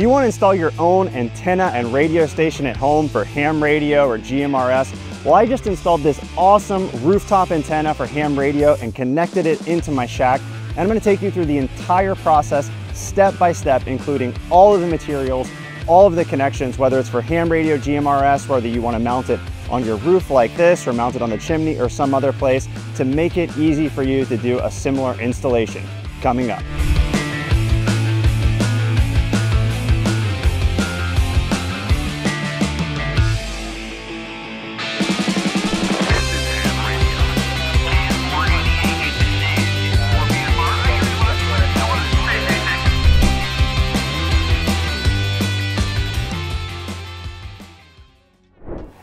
You want to install your own antenna and radio station at home for ham radio or GMRS? Well, I just installed this awesome rooftop antenna for ham radio and connected it into my shack. And I'm gonna take you through the entire process, step by step, including all of the materials, all of the connections, whether it's for ham radio, GMRS, whether you wanna mount it on your roof like this or mount it on the chimney or some other place to make it easy for you to do a similar installation. Coming up.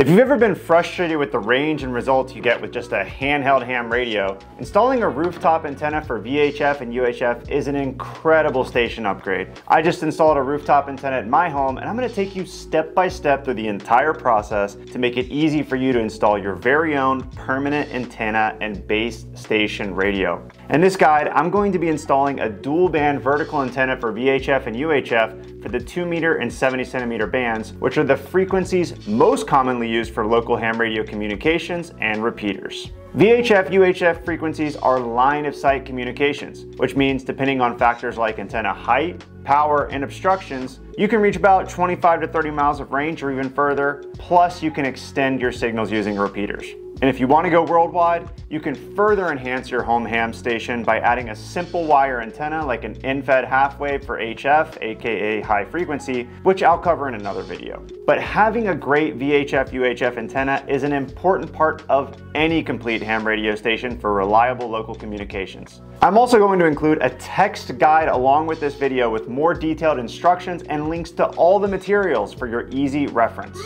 If you've ever been frustrated with the range and results you get with just a handheld ham radio, installing a rooftop antenna for VHF and UHF is an incredible station upgrade. I just installed a rooftop antenna at my home and I'm gonna take you step by step through the entire process to make it easy for you to install your very own permanent antenna and base station radio. In this guide, I'm going to be installing a dual band vertical antenna for VHF and UHF for the 2 meter and 70 centimeter bands, which are the frequencies most commonly used for local ham radio communications and repeaters. VHF UHF frequencies are line of sight communications, which means depending on factors like antenna height, power, and obstructions, you can reach about 25 to 30 miles of range or even further, plus you can extend your signals using repeaters. And if you want to go worldwide, you can further enhance your home ham station by adding a simple wire antenna like an end-fed half wave for HF, aka high frequency, which I'll cover in another video. But having a great VHF UHF antenna is an important part of any complete ham radio station for reliable local communications. I'm also going to include a text guide along with this video with more detailed instructions and links to all the materials for your easy reference.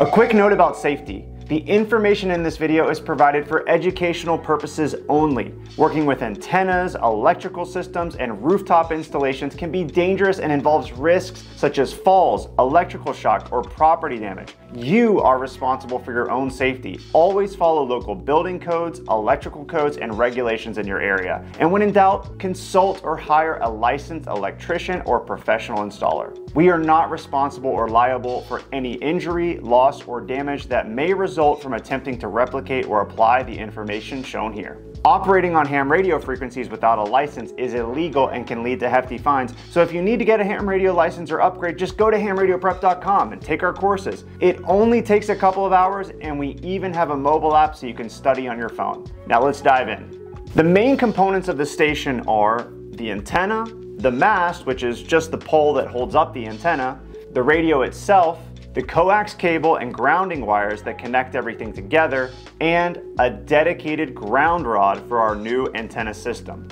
A quick note about safety. The information in this video is provided for educational purposes only. Working with antennas, electrical systems, and rooftop installations can be dangerous and involves risks such as falls, electrical shock, or property damage. You are responsible for your own safety. Always follow local building codes, electrical codes, and regulations in your area. And when in doubt, consult or hire a licensed electrician or professional installer. We are not responsible or liable for any injury, loss, or damage that may result from attempting to replicate or apply the information shown here. Operating on ham radio frequencies without a license is illegal and can lead to hefty fines. So if you need to get a ham radio license or upgrade, just go to hamradioprep.com and take our courses. It only takes a couple of hours and we even have a mobile app so you can study on your phone. Now let's dive in. The main components of the station are the antenna, the mast, which is just the pole that holds up the antenna, the radio itself, the coax cable and grounding wires that connect everything together, and a dedicated ground rod for our new antenna system.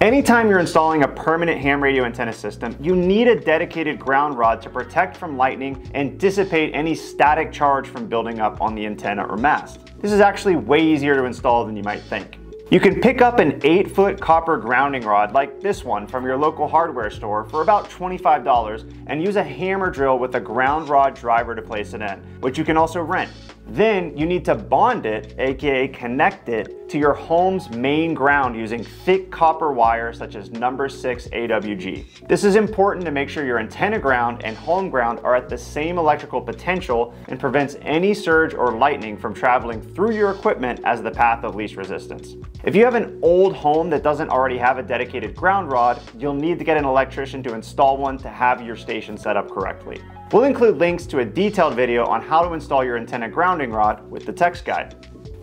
Anytime you're installing a permanent ham radio antenna system, you need a dedicated ground rod to protect from lightning and dissipate any static charge from building up on the antenna or mast. This is actually way easier to install than you might think. You can pick up an 8 foot copper grounding rod like this one from your local hardware store for about $25 and use a hammer drill with a ground rod driver to place it in, which you can also rent. Then you need to bond it, aka connect it, to your home's main ground using thick copper wire such as number 6 AWG. This is important to make sure your antenna ground and home ground are at the same electrical potential and prevents any surge or lightning from traveling through your equipment as the path of least resistance. If you have an old home that doesn't already have a dedicated ground rod, you'll need to get an electrician to install one to have your station set up correctly. We'll include links to a detailed video on how to install your antenna grounding rod with the text guide.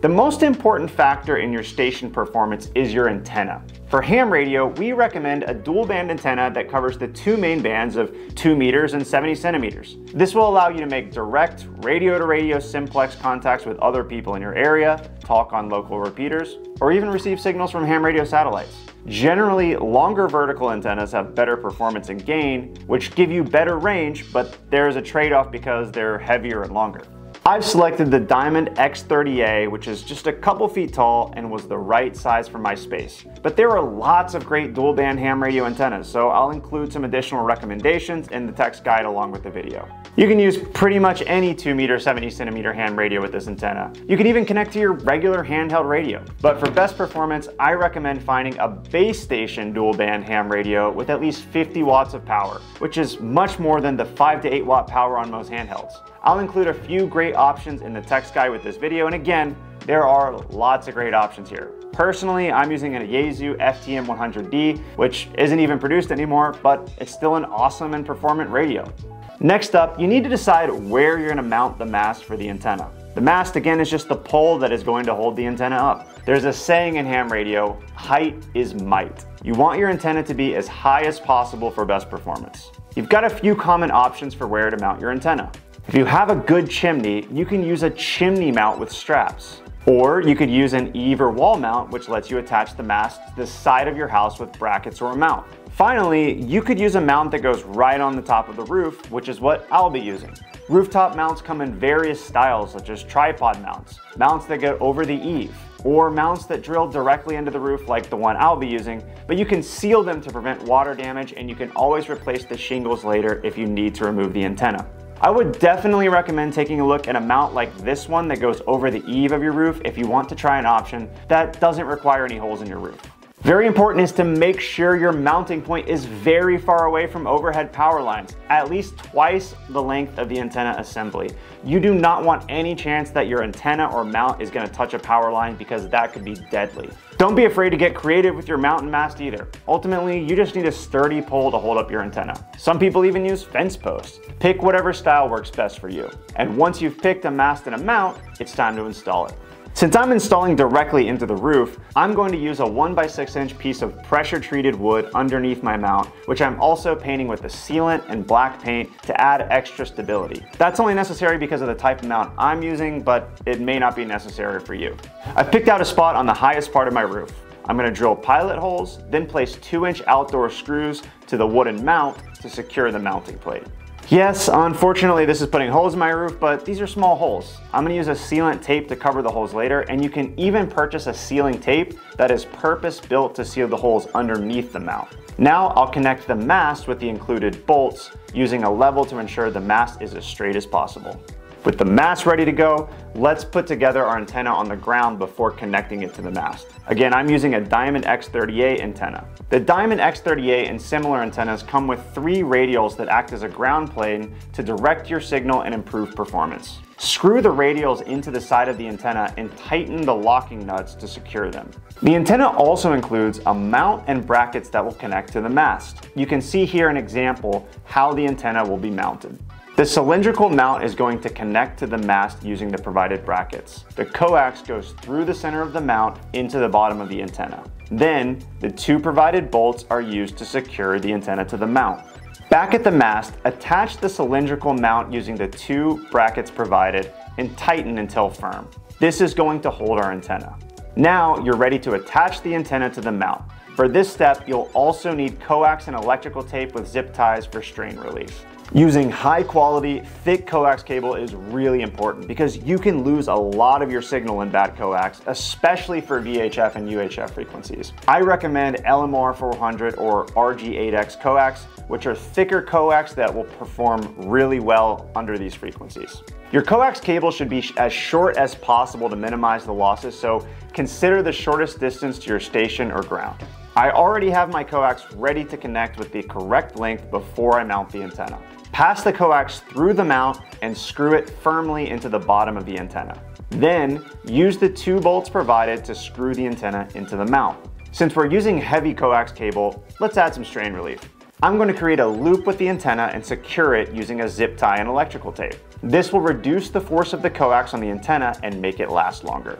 The most important factor in your station performance is your antenna. For ham radio, we recommend a dual band antenna that covers the two main bands of 2 meters and 70 centimeters. This will allow you to make direct radio to radio simplex contacts with other people in your area, talk on local repeaters, or even receive signals from ham radio satellites. Generally, longer vertical antennas have better performance and gain, which give you better range, but there's a trade-off because they're heavier and longer. I've selected the Diamond X30A, which is just a couple feet tall and was the right size for my space. But there are lots of great dual band ham radio antennas, so I'll include some additional recommendations in the text guide along with the video. You can use pretty much any 2 meter 70 centimeter ham radio with this antenna. You can even connect to your regular handheld radio. But for best performance, I recommend finding a base station dual band ham radio with at least 50 watts of power, which is much more than the 5 to 8 watt power on most handhelds. I'll include a few great options in the text guide with this video, and again, there are lots of great options here. Personally, I'm using a Yaesu FTM100D, which isn't even produced anymore, but it's still an awesome and performant radio. Next up, you need to decide where you're gonna mount the mast for the antenna. The mast, again, is just the pole that is going to hold the antenna up. There's a saying in ham radio, height is might. You want your antenna to be as high as possible for best performance. You've got a few common options for where to mount your antenna. If you have a good chimney, you can use a chimney mount with straps. Or you could use an eave or wall mount, which lets you attach the mast to the side of your house with brackets or a mount. Finally, you could use a mount that goes right on the top of the roof, which is what I'll be using. Rooftop mounts come in various styles, such as tripod mounts, mounts that go over the eave, or mounts that drill directly into the roof like the one I'll be using, but you can seal them to prevent water damage and you can always replace the shingles later if you need to remove the antenna. I would definitely recommend taking a look at a mount like this one that goes over the eave of your roof if you want to try an option that doesn't require any holes in your roof. Very important is to make sure your mounting point is very far away from overhead power lines, at least twice the length of the antenna assembly. You do not want any chance that your antenna or mount is gonna touch a power line because that could be deadly. Don't be afraid to get creative with your mount and mast either. Ultimately, you just need a sturdy pole to hold up your antenna. Some people even use fence posts. Pick whatever style works best for you. And once you've picked a mast and a mount, it's time to install it. Since I'm installing directly into the roof, I'm going to use a 1x6 inch piece of pressure treated wood underneath my mount, which I'm also painting with a sealant and black paint to add extra stability. That's only necessary because of the type of mount I'm using, but it may not be necessary for you. I've picked out a spot on the highest part of my roof. I'm gonna drill pilot holes, then place two inch outdoor screws to the wooden mount to secure the mounting plate. Yes, unfortunately this is putting holes in my roof, but these are small holes. I'm gonna use a sealant tape to cover the holes later, and you can even purchase a sealing tape that is purpose built to seal the holes underneath the mount. Now I'll connect the mast with the included bolts using a level to ensure the mast is as straight as possible. With the mast ready to go, let's put together our antenna on the ground before connecting it to the mast. Again, I'm using a Diamond X30A antenna. The Diamond X30A and similar antennas come with three radials that act as a ground plane to direct your signal and improve performance. Screw the radials into the side of the antenna and tighten the locking nuts to secure them. The antenna also includes a mount and brackets that will connect to the mast. You can see here an example how the antenna will be mounted. The cylindrical mount is going to connect to the mast using the provided brackets. The coax goes through the center of the mount into the bottom of the antenna. Then, the two provided bolts are used to secure the antenna to the mount. Back at the mast, attach the cylindrical mount using the two brackets provided and tighten until firm. This is going to hold our antenna. Now you're ready to attach the antenna to the mount. For this step, you'll also need coax and electrical tape with zip ties for strain relief. Using high quality, thick coax cable is really important because you can lose a lot of your signal in bad coax, especially for VHF and UHF frequencies. I recommend LMR 400 or RG8X coax, which are thicker coax that will perform really well under these frequencies. Your coax cable should be as short as possible to minimize the losses, so consider the shortest distance to your station or ground. I already have my coax ready to connect with the correct length before I mount the antenna. Pass the coax through the mount and screw it firmly into the bottom of the antenna. Then, use the two bolts provided to screw the antenna into the mount. Since we're using heavy coax cable, let's add some strain relief. I'm going to create a loop with the antenna and secure it using a zip tie and electrical tape. This will reduce the force of the coax on the antenna and make it last longer.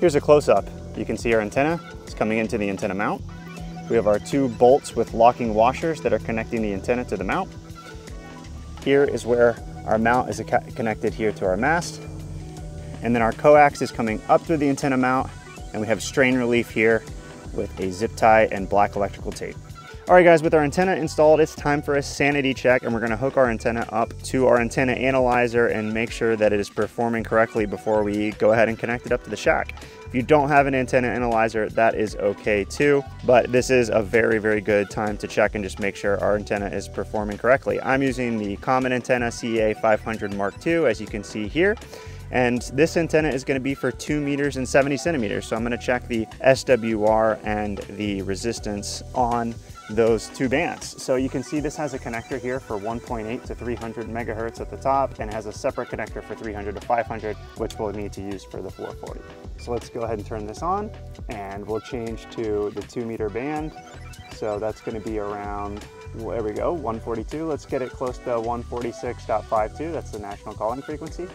Here's a close-up. You can see our antenna is coming into the antenna mount. We have our two bolts with locking washers that are connecting the antenna to the mount. Here is where our mount is connected here to our mast. And then our coax is coming up through the antenna mount and we have strain relief here with a zip tie and black electrical tape. All right guys, with our antenna installed, it's time for a sanity check and we're gonna hook our antenna up to our antenna analyzer and make sure that it is performing correctly before we go ahead and connect it up to the shack. You don't have an antenna analyzer, that is okay too, but this is a very, very good time to check and just make sure our antenna is performing correctly. I'm using the Comet Antenna CA 500 Mark II, as you can see here. And this antenna is gonna be for two meters and 70 centimeters. So I'm gonna check the SWR and the resistance on those two bands. So you can see this has a connector here for 1.8 to 300 megahertz at the top and has a separate connector for 300 to 500, which we'll need to use for the 440. So let's go ahead and turn this on and we'll change to the two meter band. So that's gonna be around, well, there we go, 142. Let's get it close to 146.52. That's the national calling frequency.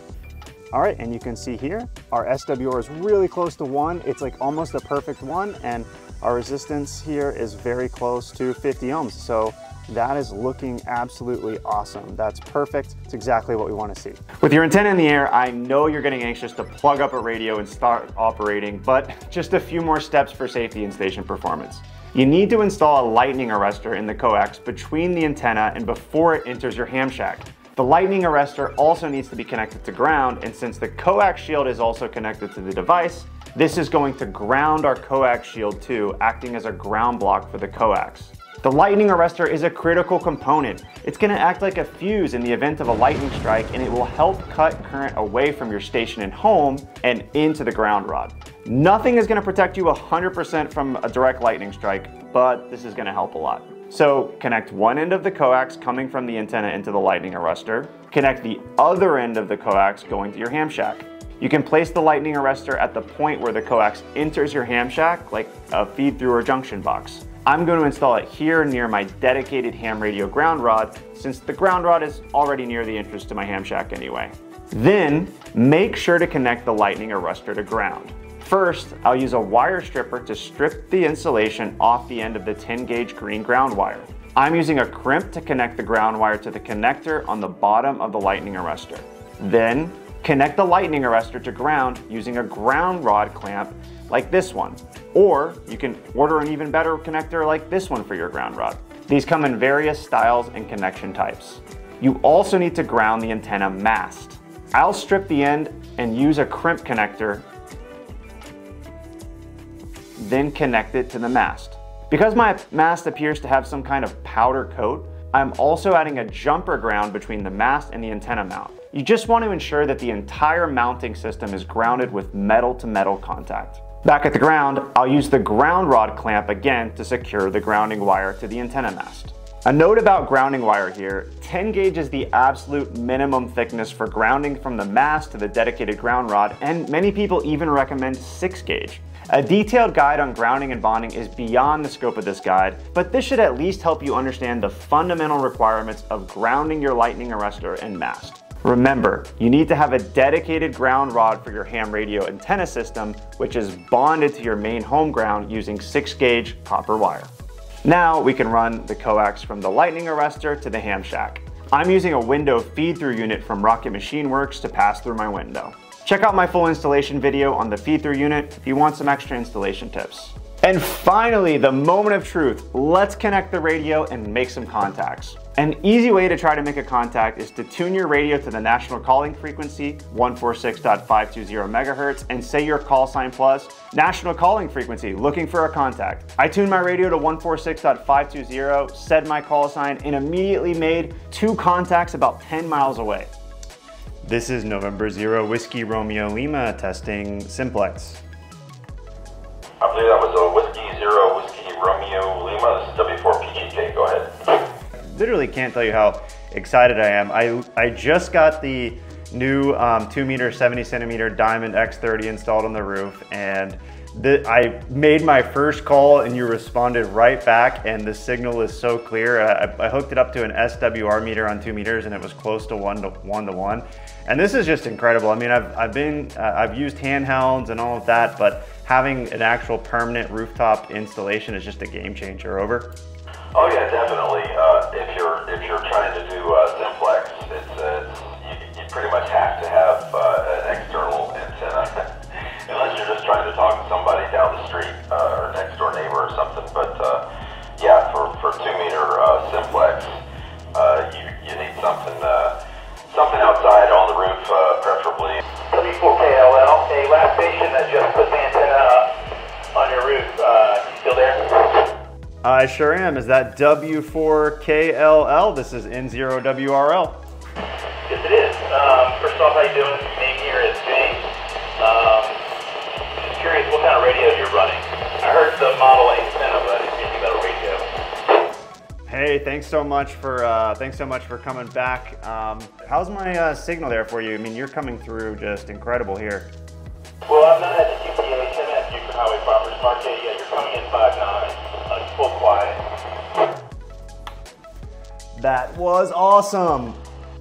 All right, and you can see here, our SWR is really close to one. It's like almost a perfect one, and our resistance here is very close to 50 ohms. So that is looking absolutely awesome. That's perfect. It's exactly what we want to see. With your antenna in the air, I know you're getting anxious to plug up a radio and start operating, but just a few more steps for safety and station performance. You need to install a lightning arrestor in the coax between the antenna and before it enters your ham shack. The lightning arrestor also needs to be connected to ground, and since the coax shield is also connected to the device, this is going to ground our coax shield too, acting as a ground block for the coax. The lightning arrestor is a critical component. It's gonna act like a fuse in the event of a lightning strike and it will help cut current away from your station and home and into the ground rod. Nothing is gonna protect you 100% from a direct lightning strike, but this is gonna help a lot. So connect one end of the coax coming from the antenna into the lightning arrestor, connect the other end of the coax going to your ham shack. You can place the lightning arrestor at the point where the coax enters your ham shack, like a feed through or junction box. I'm going to install it here near my dedicated ham radio ground rod, since the ground rod is already near the entrance to my ham shack anyway. Then, make sure to connect the lightning arrestor to ground. First, I'll use a wire stripper to strip the insulation off the end of the 10 gauge green ground wire. I'm using a crimp to connect the ground wire to the connector on the bottom of the lightning arrestor. Then, connect the lightning arrestor to ground using a ground rod clamp like this one. Or you can order an even better connector like this one for your ground rod. These come in various styles and connection types. You also need to ground the antenna mast. I'll strip the end and use a crimp connector then connect it to the mast. Because my mast appears to have some kind of powder coat, I'm also adding a jumper ground between the mast and the antenna mount. You just want to ensure that the entire mounting system is grounded with metal to metal contact. Back at the ground, I'll use the ground rod clamp again to secure the grounding wire to the antenna mast. A note about grounding wire here, 10 gauge is the absolute minimum thickness for grounding from the mast to the dedicated ground rod, and many people even recommend 6 gauge. A detailed guide on grounding and bonding is beyond the scope of this guide, but this should at least help you understand the fundamental requirements of grounding your lightning arrestor and mast. Remember, you need to have a dedicated ground rod for your ham radio antenna system, which is bonded to your main home ground using 6 gauge copper wire. Now we can run the coax from the lightning arrestor to the ham shack. I'm using a window feed through unit from Rocket Machine Works to pass through my window. Check out my full installation video on the feed-through unit if you want some extra installation tips. And finally, the moment of truth. Let's connect the radio and make some contacts. An easy way to try to make a contact is to tune your radio to the national calling frequency, 146.520 megahertz, and say your call sign plus, national calling frequency, looking for a contact. I tuned my radio to 146.520, said my call sign, and immediately made two contacts about 10 miles away. This is November Zero Whiskey Romeo Lima testing simplex. Literally can't tell you how excited I am. I, I just got the new um, 2 meter 70 centimeter Diamond X30 installed on the roof and the, I made my first call and you responded right back and the signal is so clear. I, I, hooked it up to an SWR meter on two meters and it was close to one to one to one. And this is just incredible. I mean, I've, I've been, uh, I've used handhelds and all of that, but having an actual permanent rooftop installation is just a game changer. Over. Oh yeah, definitely. Uh, if you're if you're trying to do uh, I sure am. Is that W4KLL? This is N0WRL. Yes, it is. Um, first off, how you doing? Name here is James. Um, just curious what kind of radio you're running. I heard the Model antenna, but if you got a radio. Hey, thanks so much for uh, thanks so much for coming back. Um, how's my uh, signal there for you? I mean, you're coming through just incredible here. Well, I've not had the UPH and at Buford Highway Farmers Market yet. You're coming in 5'9", uh, That was awesome.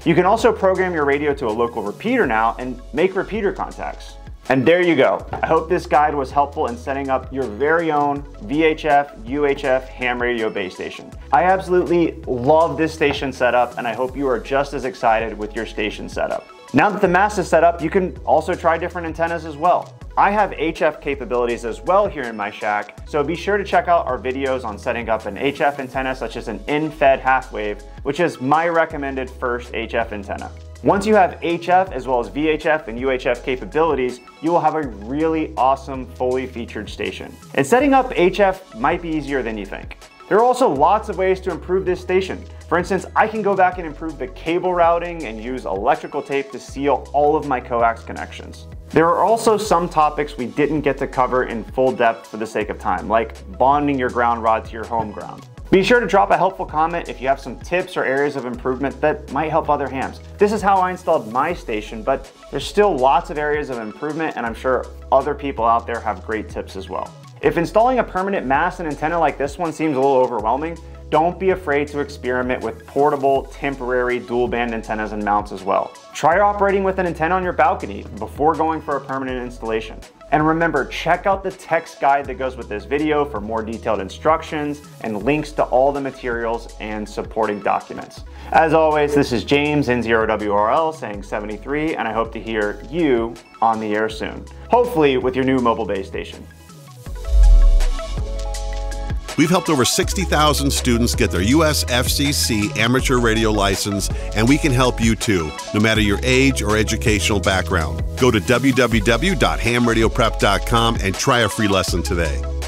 You can also program your radio to a local repeater now and make repeater contacts. And there you go. I hope this guide was helpful in setting up your very own VHF, UHF ham radio base station. I absolutely love this station setup and I hope you are just as excited with your station setup. Now that the mast is set up, you can also try different antennas as well. I have HF capabilities as well here in my shack, so be sure to check out our videos on setting up an HF antenna such as an end-fed half wave, which is my recommended first HF antenna. Once you have HF as well as VHF and UHF capabilities, you will have a really awesome fully featured station. And setting up HF might be easier than you think. There are also lots of ways to improve this station. For instance, I can go back and improve the cable routing and use electrical tape to seal all of my coax connections. There are also some topics we didn't get to cover in full depth for the sake of time, like bonding your ground rod to your home ground. Be sure to drop a helpful comment if you have some tips or areas of improvement that might help other hams. This is how I installed my station, but there's still lots of areas of improvement and I'm sure other people out there have great tips as well. If installing a permanent mast and antenna like this one seems a little overwhelming, don't be afraid to experiment with portable, temporary dual band antennas and mounts as well. Try operating with an antenna on your balcony before going for a permanent installation. And remember, check out the text guide that goes with this video for more detailed instructions and links to all the materials and supporting documents. As always, this is James N0WRL saying 73, and I hope to hear you on the air soon. Hopefully with your new mobile base station. We've helped over 60,000 students get their US FCC amateur radio license, and we can help you too, no matter your age or educational background. Go to www.hamradioprep.com and try a free lesson today.